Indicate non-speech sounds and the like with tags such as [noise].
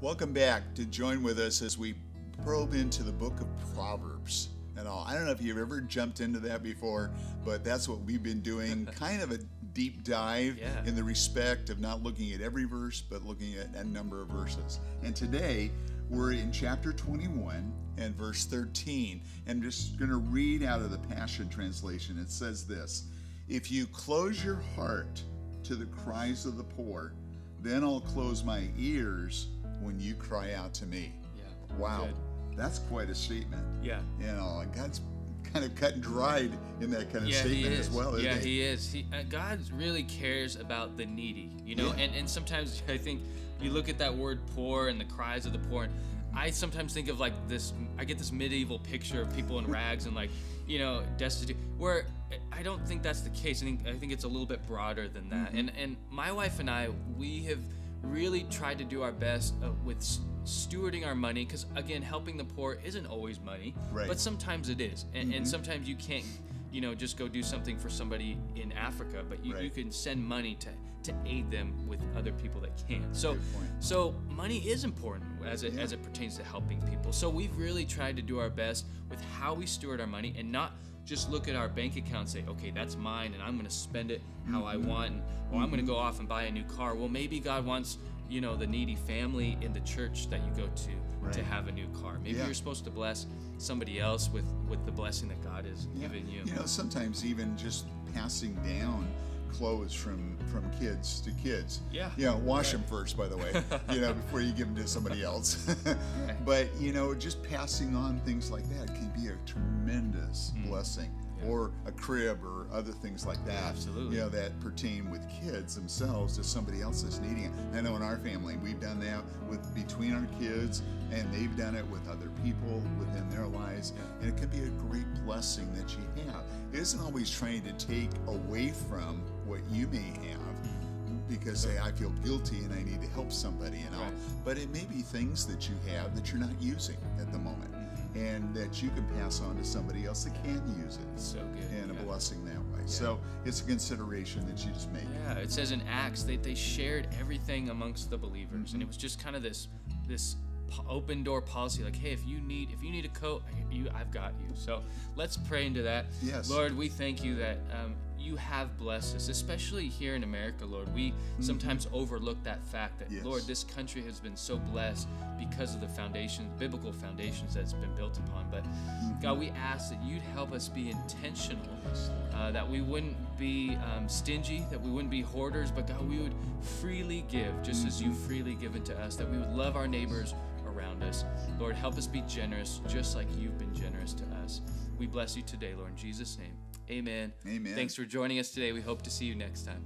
Welcome back to join with us as we probe into the book of Proverbs and all. I don't know if you've ever jumped into that before, but that's what we've been doing [laughs] kind of a deep dive Yeah. in the respect of not looking at every verse, but looking at a number of verses. And today we're in chapter 21 and verse 13. And I'm just going to read out of the Passion Translation. It says this If you close your heart to the cries of the poor, then I'll close my ears when you cry out to me. Yeah. Wow, Good. that's quite a statement. Yeah. You know, God's kind of cut and dried in that kind of Yeah, statement as well. isn't yeah, he? he is. He, uh, God really cares about the needy, you know. Yeah. And and sometimes [laughs] I think you look at that word "poor" and the cries of the poor, and I sometimes think of like this. I get this medieval picture of people in rags and like, you know, destitute. Where I don't think that's the case. I think I think it's a little bit broader than that. Mm-hmm. And and my wife and I, we have really tried to do our best uh, with s- stewarding our money because again helping the poor isn't always money Right. but sometimes it is. And, and sometimes you can't you know just go do something for somebody in africa but you, you can send money to to aid them with other people that can. So so money is important as it Yeah. as it pertains to helping people. So we've really tried to do our best with how we steward our money and not just look at our bank account and say okay that's mine and i'm going to spend it how i Mm-hmm. want and, or i'm going to go off and buy a new car. Well maybe god wants you know the needy family in the church that you go to to have a new car. Maybe Yeah. you're supposed to bless somebody else with with the blessing that god has given you. You know, sometimes even just passing down clothes from from kids to kids. Yeah. You know, wash them first, by the way. [laughs] you know, before you give them to somebody else. [laughs] But you know, just passing on things like that can be a tremendous mm. blessing. Yeah. Or a crib or other things like that. absolutely. You know, that pertain with kids themselves to somebody else that's needing it. I know in our family we've done that with between our kids and they've done it with other people within their lives. And it can be a great blessing that you have. It isn't always trying to take away from what you may have because say I feel guilty and I need to help somebody and all. Right. But it may be things that you have that you're not using at the moment. And that you can pass on to somebody else that can use it so good and a blessing that way. So it's a consideration that you just make. Yeah, it says in Acts they, they shared everything amongst the believers, Mm-hmm. and it was just kind of this this open door policy, like, hey, if you need if you need a coat, I- you I've got you. So let's pray into that. Yes. Lord, we thank you that um, you have blessed us, especially here in America, Lord. We sometimes overlook that fact that Mm-hmm. Yes. Lord, this country has been so blessed because of the foundations, biblical foundations that's been built upon. But Mm-hmm. God, we ask that you'd help us be intentional uh, that we wouldn't be um, stingy, that we wouldn't be hoarders, but God, we would freely give, just as you freely given to us, that we would love our neighbors around us. Lord, help us be generous, just like you've been generous to us. We bless you today, Lord, in Jesus' name. Amen. Amen. Thanks for joining us today. We hope to see you next time.